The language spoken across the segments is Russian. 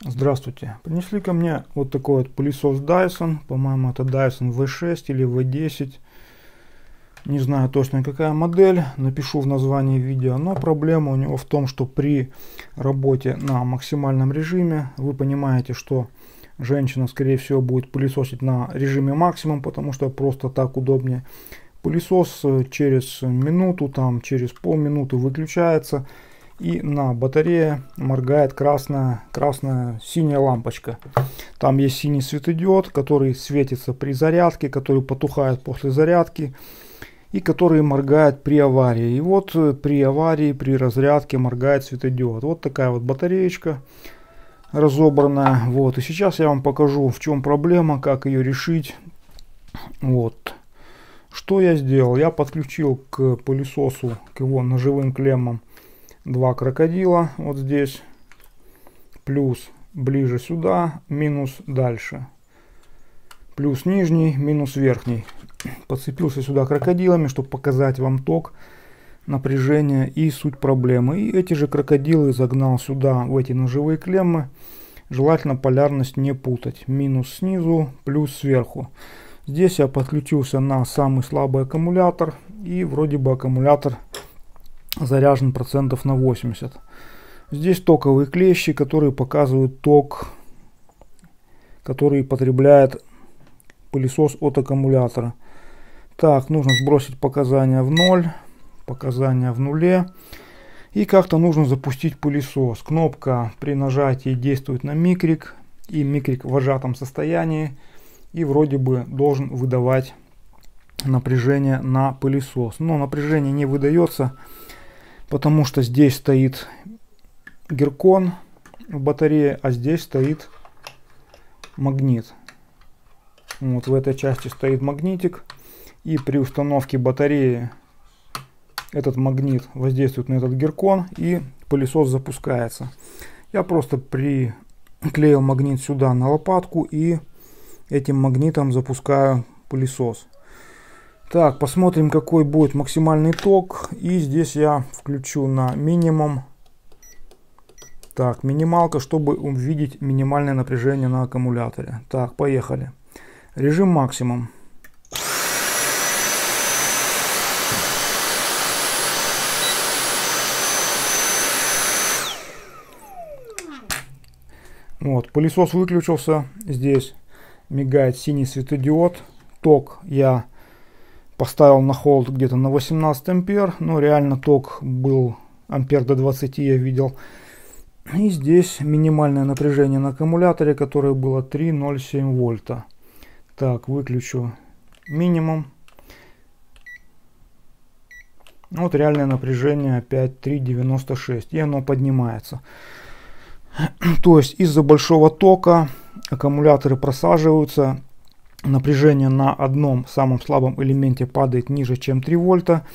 Здравствуйте. Принесли ко мне вот такой вот пылесос Dyson. По-моему, это Dyson V6 или V10. Не знаю точно какая модель. Напишу в названии видео. Но проблема у него в том, что при работе на максимальном режиме вы понимаете, что женщина скорее всего будет пылесосить на режиме максимум, потому что просто так удобнее. Пылесос э, через минуту, там через полминуты выключается и на батарее моргает красная, красная синяя лампочка. Там есть синий светодиод, который светится при зарядке, который потухает после зарядки и который моргает при аварии. И вот э, при аварии, при разрядке моргает светодиод. Вот такая вот батареечка разобранная. Вот. И сейчас я вам покажу, в чем проблема, как ее решить. Вот. Что я сделал? Я подключил к пылесосу, к его ножевым клеммам два крокодила вот здесь, плюс ближе сюда, минус дальше, плюс нижний, минус верхний. Подцепился сюда крокодилами, чтобы показать вам ток, напряжение и суть проблемы. И эти же крокодилы загнал сюда, в эти ножевые клеммы. Желательно полярность не путать. Минус снизу, плюс сверху. Здесь я подключился на самый слабый аккумулятор. И вроде бы аккумулятор заряжен процентов на 80. Здесь токовые клещи, которые показывают ток, который потребляет пылесос от аккумулятора. Так, нужно сбросить показания в ноль, показания в нуле. И как-то нужно запустить пылесос. Кнопка при нажатии действует на микрик. И микрик в вожатом состоянии. И вроде бы должен выдавать напряжение на пылесос. Но напряжение не выдается потому что здесь стоит геркон в батарее, а здесь стоит магнит. Вот в этой части стоит магнитик, и при установке батареи этот магнит воздействует на этот геркон, и пылесос запускается. Я просто приклеил магнит сюда на лопатку и этим магнитом запускаю пылесос. Так, посмотрим, какой будет максимальный ток. И здесь я включу на минимум. Так, минималка, чтобы увидеть минимальное напряжение на аккумуляторе. Так, поехали. Режим максимум. Вот, пылесос выключился. Здесь мигает синий светодиод. Ток я поставил на холд где-то на 18 ампер, но реально ток был ампер до 20 я видел. И здесь минимальное напряжение на аккумуляторе, которое было 3,07 вольта. Так, выключу минимум. Вот реальное напряжение опять 3,96 и оно поднимается. То есть из-за большого тока аккумуляторы просаживаются напряжение на одном самом слабом элементе падает ниже, чем 3 вольта.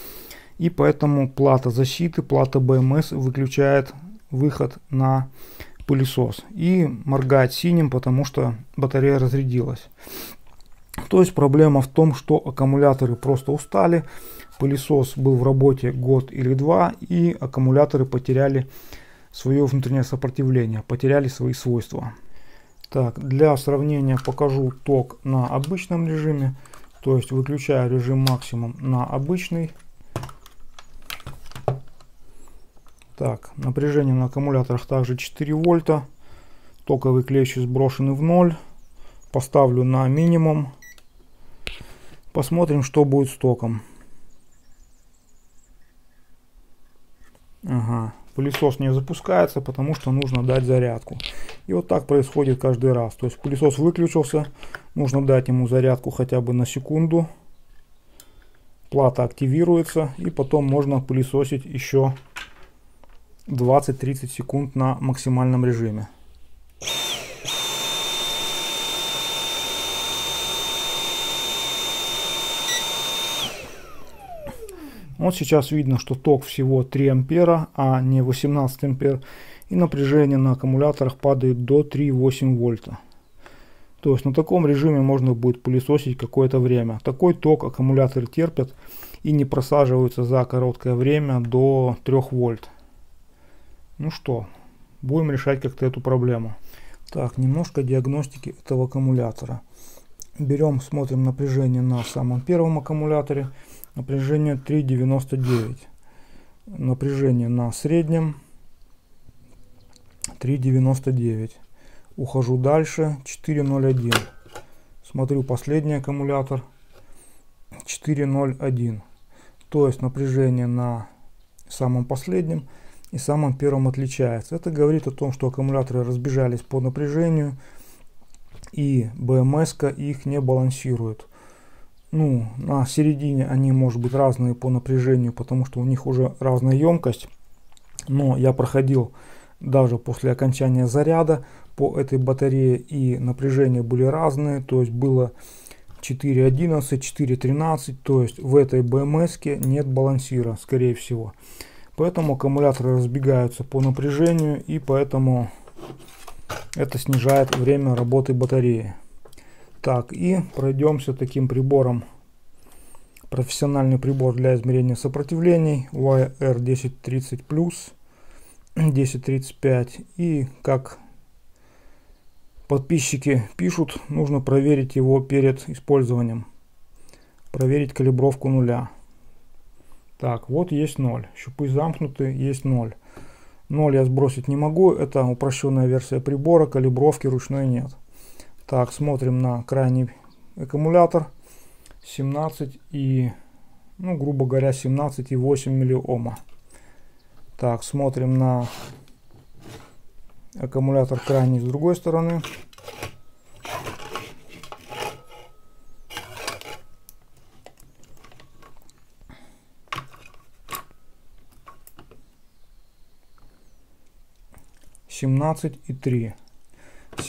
И поэтому плата защиты, плата BMS выключает выход на пылесос. И моргает синим, потому что батарея разрядилась. То есть проблема в том, что аккумуляторы просто устали. Пылесос был в работе год или два. И аккумуляторы потеряли свое внутреннее сопротивление, потеряли свои свойства. Так, для сравнения покажу ток на обычном режиме. То есть выключаю режим максимум на обычный. Так, напряжение на аккумуляторах также 4 вольта. Токовые клещи сброшены в ноль. Поставлю на минимум. Посмотрим, что будет с током. Ага, пылесос не запускается, потому что нужно дать зарядку. И вот так происходит каждый раз. То есть пылесос выключился, нужно дать ему зарядку хотя бы на секунду. Плата активируется и потом можно пылесосить еще 20-30 секунд на максимальном режиме. Вот сейчас видно, что ток всего 3 ампера, а не 18 ампер. И напряжение на аккумуляторах падает до 3,8 вольта. То есть на таком режиме можно будет пылесосить какое-то время. Такой ток аккумуляторы терпят и не просаживаются за короткое время до 3 вольт. Ну что, будем решать как-то эту проблему. Так, немножко диагностики этого аккумулятора. Берем, смотрим напряжение на самом первом аккумуляторе. Напряжение 3,99. Напряжение на среднем 3,99. Ухожу дальше 4,01. Смотрю последний аккумулятор 4,01. То есть напряжение на самом последнем и самом первом отличается. Это говорит о том, что аккумуляторы разбежались по напряжению и БМС их не балансирует. Ну, на середине они может быть разные по напряжению, потому что у них уже разная емкость. Но я проходил даже после окончания заряда по этой батарее и напряжения были разные, то есть было 4.11, 4.13, то есть в этой БМС нет балансира, скорее всего. Поэтому аккумуляторы разбегаются по напряжению и поэтому это снижает время работы батареи. Так, и пройдемся таким прибором. Профессиональный прибор для измерения сопротивлений YR1030+, 1035. И как подписчики пишут, нужно проверить его перед использованием. Проверить калибровку нуля. Так, вот есть 0. Щупы замкнуты, есть 0. 0 я сбросить не могу, это упрощенная версия прибора, калибровки ручной нет. Так, смотрим на крайний аккумулятор. 17 и, ну, грубо говоря, 17,8 миллиома. Так, смотрим на аккумулятор крайний с другой стороны. 17,3.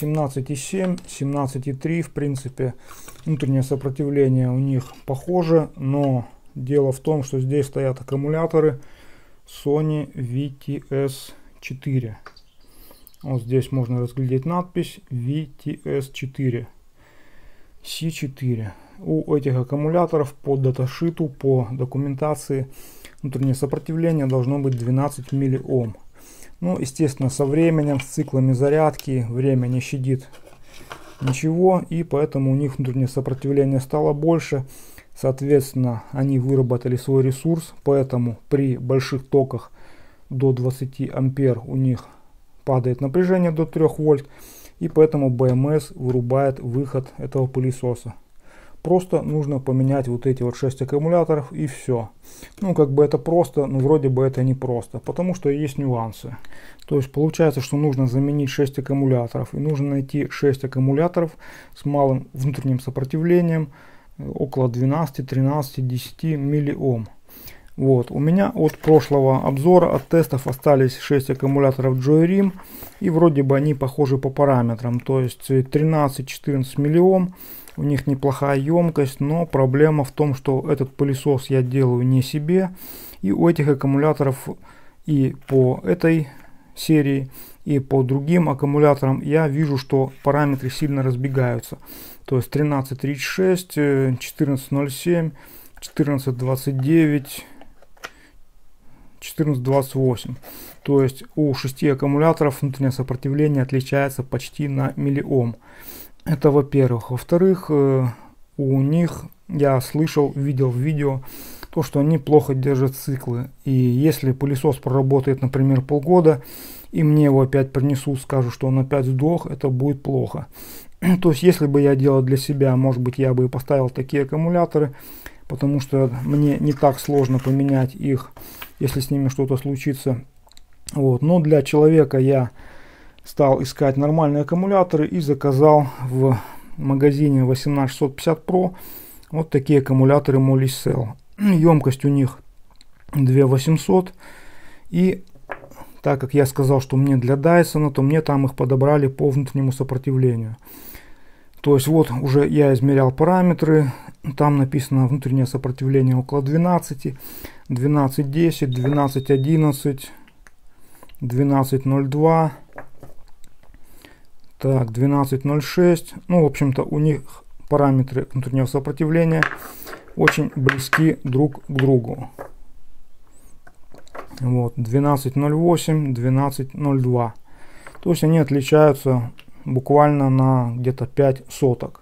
17,7, 17,3 в принципе внутреннее сопротивление у них похоже, но дело в том, что здесь стоят аккумуляторы Sony VTS4. Вот здесь можно разглядеть надпись VTS4. C4. У этих аккумуляторов по даташиту, по документации внутреннее сопротивление должно быть 12 миллиом. Ну, естественно, со временем, с циклами зарядки, время не щадит ничего, и поэтому у них внутреннее сопротивление стало больше. Соответственно, они выработали свой ресурс, поэтому при больших токах до 20 ампер у них падает напряжение до 3 вольт, и поэтому BMS вырубает выход этого пылесоса. Просто нужно поменять вот эти вот 6 аккумуляторов и все. Ну, как бы это просто, но вроде бы это не просто, потому что есть нюансы. То есть получается, что нужно заменить 6 аккумуляторов. И нужно найти 6 аккумуляторов с малым внутренним сопротивлением, э, около 12, 13, 10 миллиом. Вот, у меня от прошлого обзора, от тестов остались 6 аккумуляторов Joyrim. И вроде бы они похожи по параметрам. То есть 13-14 миллиом у них неплохая емкость, но проблема в том, что этот пылесос я делаю не себе. И у этих аккумуляторов и по этой серии, и по другим аккумуляторам я вижу, что параметры сильно разбегаются. То есть 13.36, 14.07, 14.29, 14.28. То есть у 6 аккумуляторов внутреннее сопротивление отличается почти на миллиом. Это во-первых. Во-вторых, э, у них, я слышал, видел в видео, то, что они плохо держат циклы. И если пылесос проработает, например, полгода, и мне его опять принесут, скажут, что он опять сдох, это будет плохо. То есть, если бы я делал для себя, может быть, я бы и поставил такие аккумуляторы, потому что мне не так сложно поменять их, если с ними что-то случится. Вот. Но для человека я стал искать нормальные аккумуляторы и заказал в магазине 18650 Pro вот такие аккумуляторы Molicel. Емкость у них 2800 и так как я сказал, что мне для Dyson, то мне там их подобрали по внутреннему сопротивлению. То есть вот уже я измерял параметры, там написано внутреннее сопротивление около 12, 12.10, 12.11, 12.02, так, 12.06. Ну, в общем-то, у них параметры внутреннего сопротивления очень близки друг к другу. Вот, 12.08, 12.02. То есть они отличаются буквально на где-то 5 соток.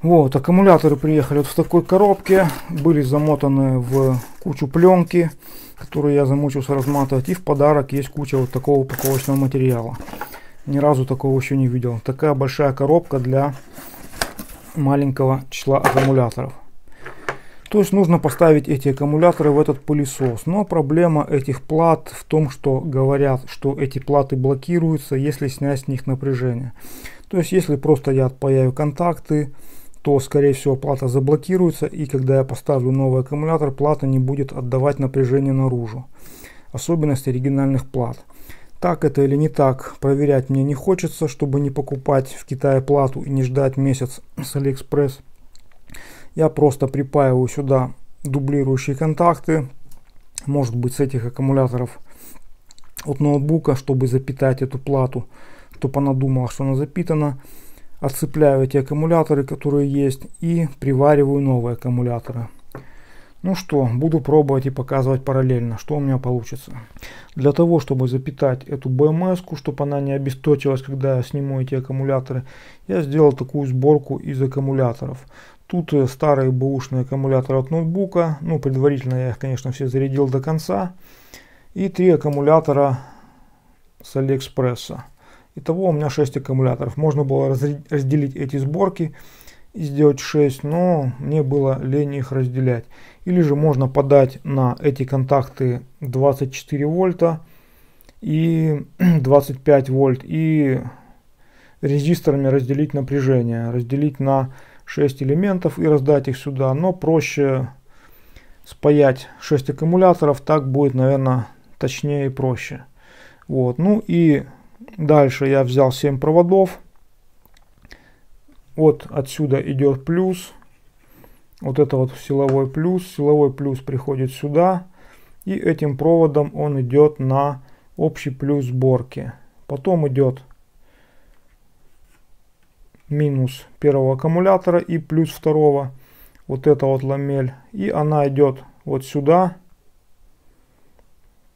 Вот, аккумуляторы приехали вот в такой коробке, были замотаны в кучу пленки, которую я замучился разматывать, и в подарок есть куча вот такого упаковочного материала. Ни разу такого еще не видел. Такая большая коробка для маленького числа аккумуляторов. То есть нужно поставить эти аккумуляторы в этот пылесос. Но проблема этих плат в том, что говорят, что эти платы блокируются, если снять с них напряжение. То есть если просто я отпаяю контакты, то скорее всего плата заблокируется и когда я поставлю новый аккумулятор, плата не будет отдавать напряжение наружу. Особенность оригинальных плат. Так это или не так, проверять мне не хочется, чтобы не покупать в Китае плату и не ждать месяц с Алиэкспресс я просто припаиваю сюда дублирующие контакты, может быть с этих аккумуляторов от ноутбука, чтобы запитать эту плату, чтобы она думала, что она запитана. Отцепляю эти аккумуляторы, которые есть, и привариваю новые аккумуляторы. Ну что, буду пробовать и показывать параллельно, что у меня получится. Для того, чтобы запитать эту BMS, чтобы она не обесточилась, когда я сниму эти аккумуляторы, я сделал такую сборку из аккумуляторов. Тут э, старые бэушные аккумуляторы от ноутбука. Ну, предварительно я их, конечно, все зарядил до конца. И три аккумулятора с Алиэкспресса. Итого у меня 6 аккумуляторов. Можно было разделить эти сборки и сделать 6, но мне было лень их разделять. Или же можно подать на эти контакты 24 вольта и 25 вольт и резисторами разделить напряжение. Разделить на 6 элементов и раздать их сюда. Но проще спаять 6 аккумуляторов, так будет, наверное, точнее и проще. Вот. Ну и дальше я взял 7 проводов. Вот отсюда идет плюс. Вот это вот силовой плюс. Силовой плюс приходит сюда. И этим проводом он идет на общий плюс сборки. Потом идет минус первого аккумулятора и плюс второго. Вот это вот ламель. И она идет вот сюда.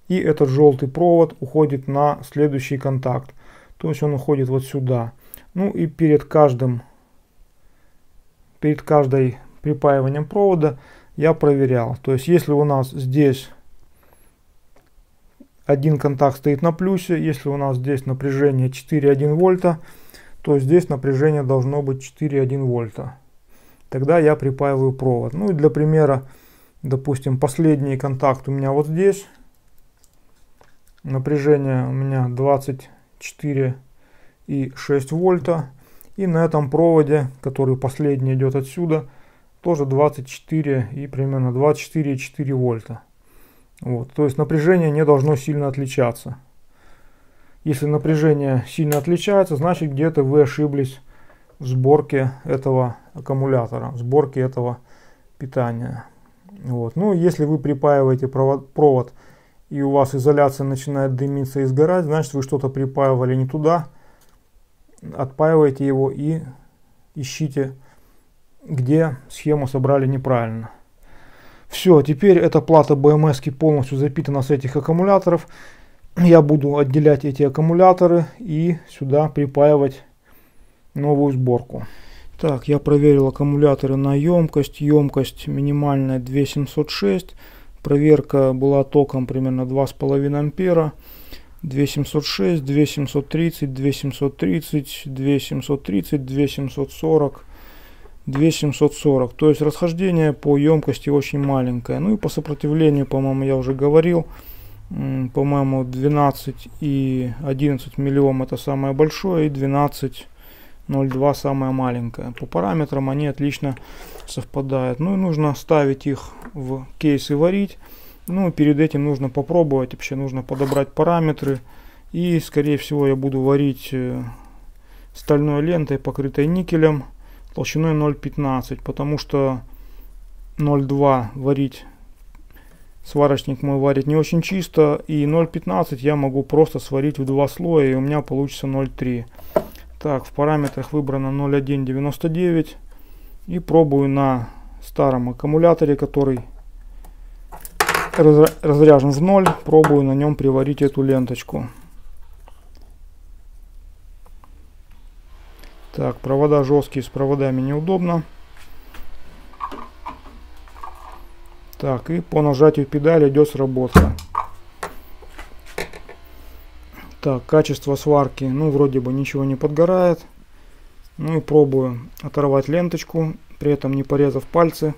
И этот желтый провод уходит на следующий контакт. То есть он уходит вот сюда. Ну и перед каждым, перед каждой припаиванием провода я проверял. То есть если у нас здесь один контакт стоит на плюсе, если у нас здесь напряжение 4,1 вольта, то здесь напряжение должно быть 4,1 вольта. Тогда я припаиваю провод. Ну и для примера, допустим, последний контакт у меня вот здесь. Напряжение у меня 24,6 вольта. И на этом проводе, который последний идет отсюда, тоже 24 и примерно 24,4 вольта. Вот. То есть напряжение не должно сильно отличаться. Если напряжение сильно отличается, значит где-то вы ошиблись в сборке этого аккумулятора, в сборке этого питания. Вот. Ну, если вы припаиваете провод, провод и у вас изоляция начинает дымиться и сгорать, значит вы что-то припаивали не туда. Отпаивайте его и ищите, где схему собрали неправильно. Все, теперь эта плата BMS полностью запитана с этих аккумуляторов я буду отделять эти аккумуляторы и сюда припаивать новую сборку. Так, я проверил аккумуляторы на емкость. Емкость минимальная 2706. Проверка была током примерно 2,5 ампера. 2706, 2730, 2730, 2730, 2740, 2740. То есть расхождение по емкости очень маленькое. Ну и по сопротивлению, по-моему, я уже говорил по-моему, 12 и 11 миллиом это самое большое, и 12,02 самое маленькое. По параметрам они отлично совпадают. Ну и нужно ставить их в кейс и варить. Ну, перед этим нужно попробовать, вообще нужно подобрать параметры. И, скорее всего, я буду варить э, стальной лентой, покрытой никелем, толщиной 0,15, потому что 0,2 варить Сварочник мой варит не очень чисто. И 0,15 я могу просто сварить в два слоя. И у меня получится 0,3. Так, в параметрах выбрано 0,199. И пробую на старом аккумуляторе, который разряжен в ноль. Пробую на нем приварить эту ленточку. Так, провода жесткие, с проводами неудобно. Так, и по нажатию педали идет сработка. Так, качество сварки, ну, вроде бы ничего не подгорает. Ну и пробую оторвать ленточку, при этом не порезав пальцы.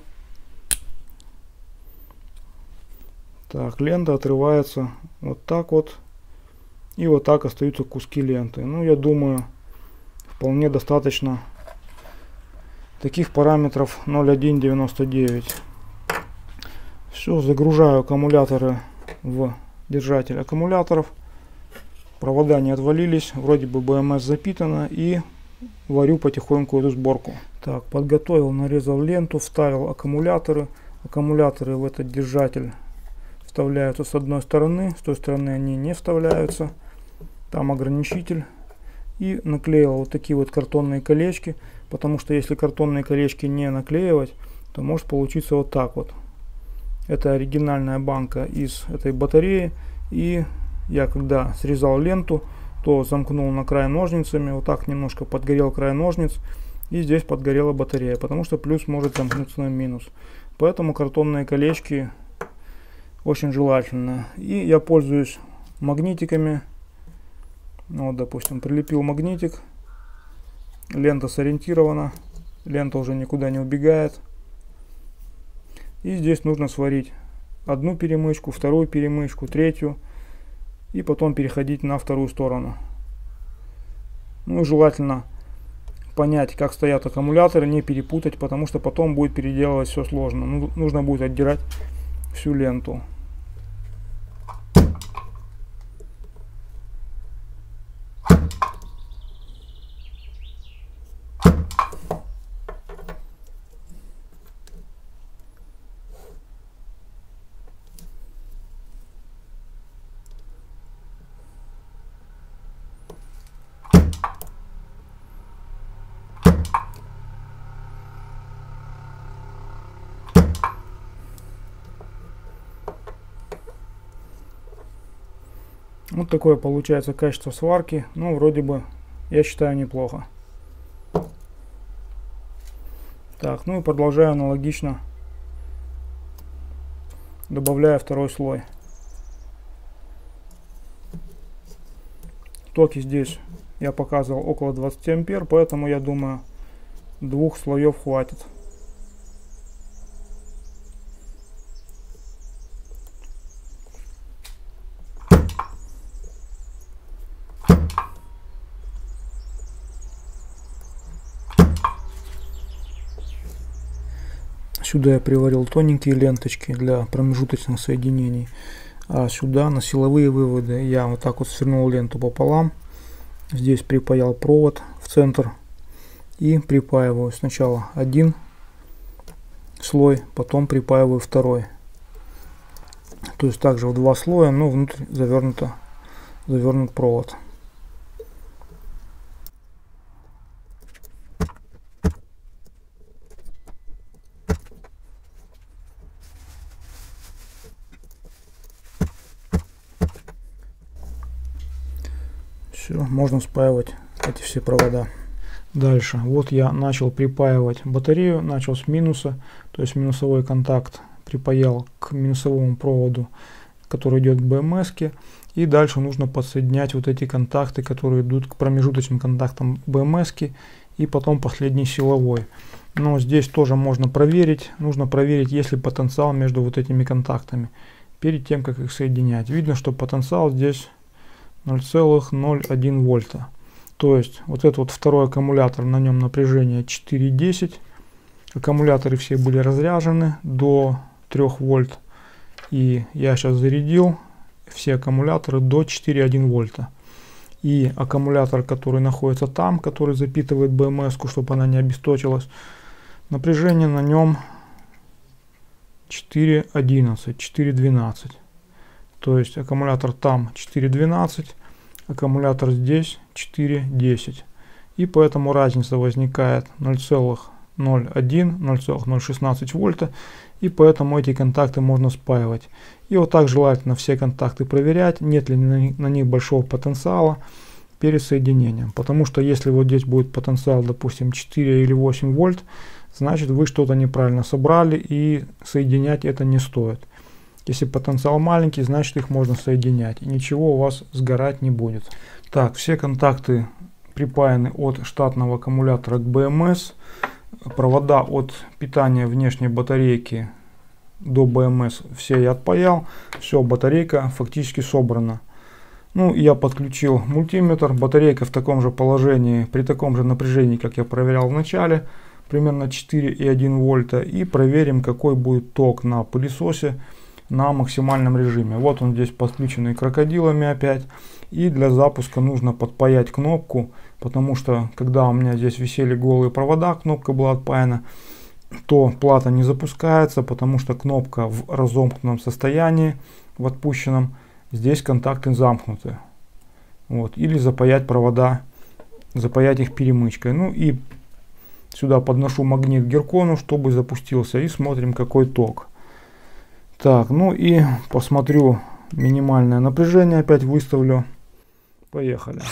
Так, лента отрывается вот так вот. И вот так остаются куски ленты. Ну, я думаю, вполне достаточно таких параметров 0.199. Все, загружаю аккумуляторы в держатель аккумуляторов. Провода не отвалились, вроде бы БМС запитана и варю потихоньку эту сборку. Так, подготовил, нарезал ленту, вставил аккумуляторы. Аккумуляторы в этот держатель вставляются с одной стороны, с той стороны они не вставляются. Там ограничитель. И наклеил вот такие вот картонные колечки, потому что если картонные колечки не наклеивать, то может получиться вот так вот. Это оригинальная банка из этой батареи. И я когда срезал ленту, то замкнул на край ножницами. Вот так немножко подгорел край ножниц. И здесь подгорела батарея, потому что плюс может замкнуться на минус. Поэтому картонные колечки очень желательно. И я пользуюсь магнитиками. Вот, допустим, прилепил магнитик. Лента сориентирована. Лента уже никуда не убегает. И здесь нужно сварить одну перемычку, вторую перемычку, третью. И потом переходить на вторую сторону. Ну и желательно понять, как стоят аккумуляторы, не перепутать, потому что потом будет переделывать все сложно. Ну, нужно будет отдирать всю ленту. Вот такое получается качество сварки. Ну, вроде бы, я считаю, неплохо. Так, ну и продолжаю аналогично. Добавляю второй слой. Токи здесь я показывал около 20 ампер, поэтому я думаю, двух слоев хватит. Сюда я приварил тоненькие ленточки для промежуточных соединений. А сюда на силовые выводы я вот так вот свернул ленту пополам. Здесь припаял провод в центр и припаиваю сначала один слой, потом припаиваю второй. То есть также в два слоя, но внутрь завернуто, завернут провод. Все, можно спаивать эти все провода. Дальше, вот я начал припаивать батарею, начал с минуса, то есть минусовой контакт припаял к минусовому проводу, который идет к БМС. -ке. И дальше нужно подсоединять вот эти контакты, которые идут к промежуточным контактам БМС. и потом последний силовой. Но здесь тоже можно проверить. Нужно проверить, есть ли потенциал между вот этими контактами перед тем, как их соединять. Видно, что потенциал здесь 0,01 вольта. То есть вот этот вот второй аккумулятор, на нем напряжение 4,10. Аккумуляторы все были разряжены до 3 вольт. И я сейчас зарядил все аккумуляторы до 4,1 вольта. И аккумулятор, который находится там, который запитывает БМС, чтобы она не обесточилась, напряжение на нем 4.11, 4.12. То есть аккумулятор там 4.12, аккумулятор здесь 4.10. И поэтому разница возникает 0,01, 0,016 вольта. И поэтому эти контакты можно спаивать. И вот так желательно все контакты проверять, нет ли на них большого потенциала. перед соединением. Потому что если вот здесь будет потенциал, допустим, 4 или 8 вольт, значит вы что-то неправильно собрали и соединять это не стоит. Если потенциал маленький, значит их можно соединять. И ничего у вас сгорать не будет. Так, все контакты припаяны от штатного аккумулятора к BMS. Провода от питания внешней батарейки до BMS все я отпаял. Все, батарейка фактически собрана. Ну, я подключил мультиметр. Батарейка в таком же положении, при таком же напряжении, как я проверял в начале. Примерно 4,1 вольта. И проверим, какой будет ток на пылесосе на максимальном режиме. Вот он здесь подключенный крокодилами опять. И для запуска нужно подпаять кнопку, потому что когда у меня здесь висели голые провода, кнопка была отпаяна, то плата не запускается, потому что кнопка в разомкнутом состоянии, в отпущенном, здесь контакты замкнуты. Вот. Или запаять провода, запаять их перемычкой. Ну и сюда подношу магнит геркону, чтобы запустился, и смотрим какой ток. Так, ну и посмотрю минимальное напряжение, опять выставлю. Поехали.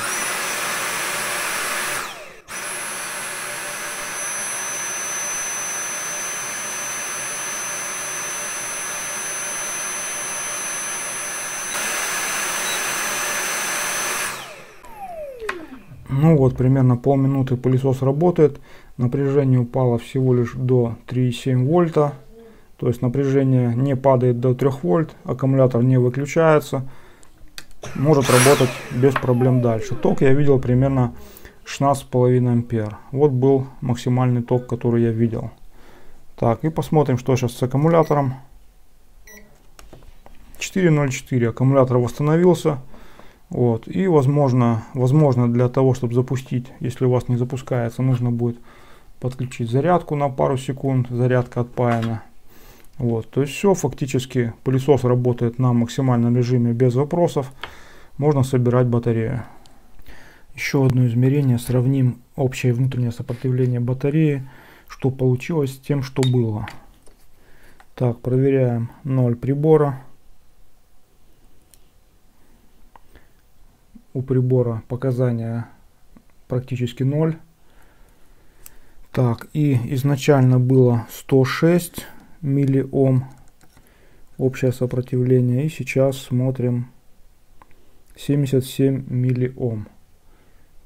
Ну вот, примерно полминуты пылесос работает. Напряжение упало всего лишь до 3,7 вольта. То есть напряжение не падает до 3 вольт, аккумулятор не выключается, может работать без проблем дальше. Ток я видел примерно 16,5 ампер. Вот был максимальный ток, который я видел. Так, и посмотрим, что сейчас с аккумулятором. 4.04, аккумулятор восстановился. Вот, и возможно, возможно для того, чтобы запустить, если у вас не запускается, нужно будет подключить зарядку на пару секунд, зарядка отпаяна. Вот, то есть все, фактически пылесос работает на максимальном режиме без вопросов. Можно собирать батарею. Еще одно измерение. Сравним общее внутреннее сопротивление батареи, что получилось с тем, что было. Так, проверяем 0 прибора. У прибора показания практически 0. Так, и изначально было 106 миллиом общее сопротивление. И сейчас смотрим 77 миллиом.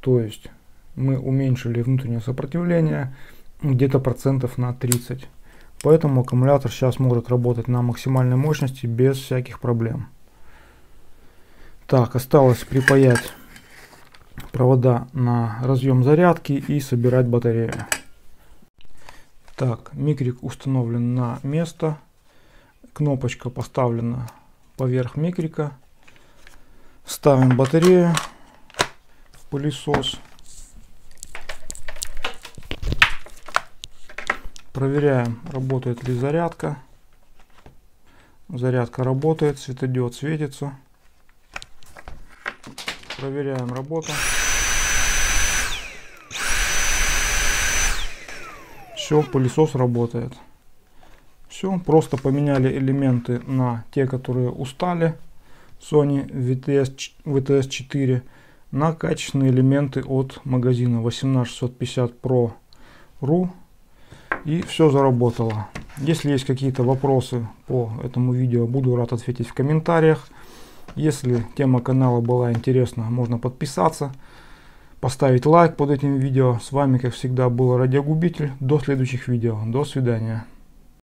То есть мы уменьшили внутреннее сопротивление где-то процентов на 30. Поэтому аккумулятор сейчас может работать на максимальной мощности без всяких проблем. Так, осталось припаять провода на разъем зарядки и собирать батарею. Так, микрик установлен на место. Кнопочка поставлена поверх микрика. Ставим батарею в пылесос. Проверяем, работает ли зарядка. Зарядка работает, светодиод светится. Проверяем работу. Все, пылесос работает. Все, просто поменяли элементы на те, которые устали. Sony VTS, VTS 4 на качественные элементы от магазина 18650 Pro RU и все заработало. Если есть какие-то вопросы по этому видео, буду рад ответить в комментариях. Если тема канала была интересна, можно подписаться поставить лайк под этим видео. С вами, как всегда, был Радиогубитель. До следующих видео. До свидания.